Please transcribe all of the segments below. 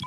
you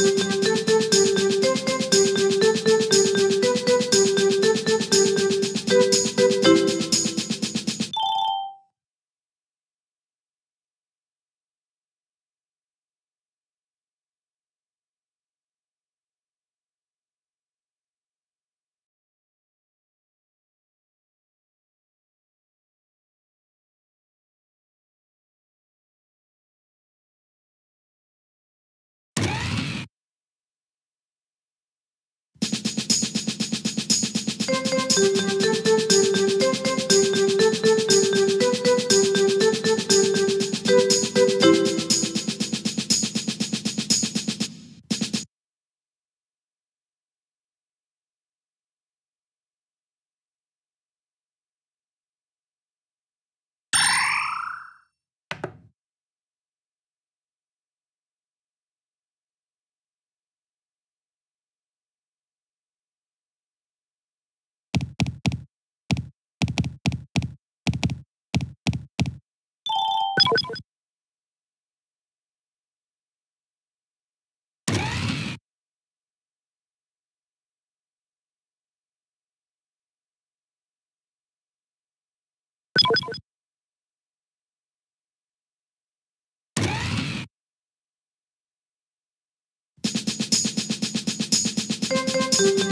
Thank you. Thank you. Thank you.